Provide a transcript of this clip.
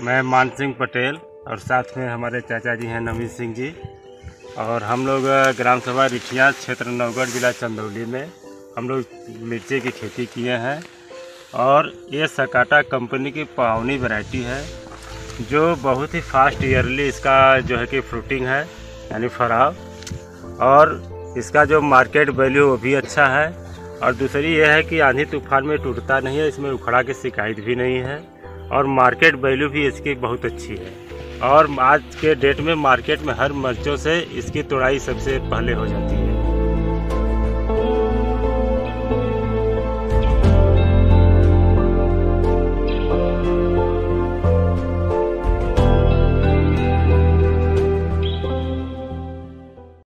मैं मान सिंह पटेल और साथ में हमारे चाचा जी हैं नवीन सिंह जी। और हम लोग ग्राम सभा रिठिया क्षेत्र नवगढ़ जिला चंदौली में हम लोग मिर्ची की खेती किए हैं। और ये सकाटा कंपनी की पावनी वैरायटी है, जो बहुत ही फास्ट ईयरली इसका जो है कि फ्रूटिंग है, यानी फराव। और इसका जो मार्केट वैल्यू वो भी अच्छा है। और दूसरी ये है कि आंधी तूफ़ान में टूटता नहीं है, इसमें उखड़ा की शिकायत भी नहीं है। और मार्केट वैल्यू भी इसकी बहुत अच्छी है। और आज के डेट में मार्केट में हर मर्चों से इसकी तोड़ाई सबसे पहले हो जाती है।